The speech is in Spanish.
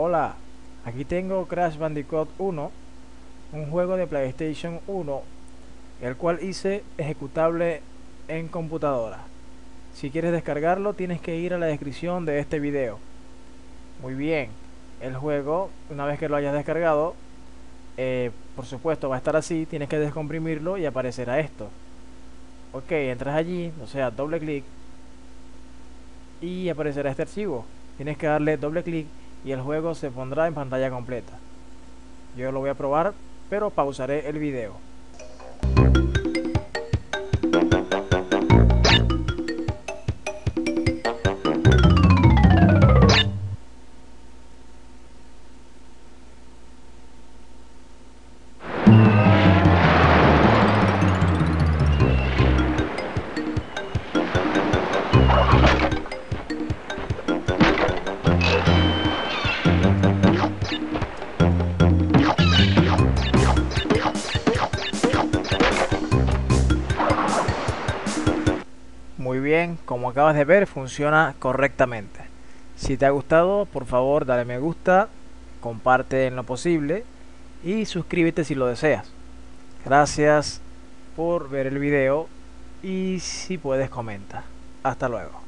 Hola, aquí tengo Crash Bandicoot 1, un juego de PlayStation 1, el cual hice ejecutable en computadora. Si quieres descargarlo tienes que ir a la descripción de este video. Muy bien, el juego, una vez que lo hayas descargado, eh, por supuesto va a estar así, tienes que descomprimirlo y aparecerá esto. Ok, entras allí, o sea, doble clic y aparecerá este archivo. Tienes que darle doble clic y el juego se pondrá en pantalla completa. Yo lo voy a probar, pero pausaré el video. Muy bien, como acabas de ver, funciona correctamente. Si te ha gustado, por favor dale me gusta, comparte en lo posible y suscríbete si lo deseas. Gracias por ver el video y si puedes comenta. Hasta luego.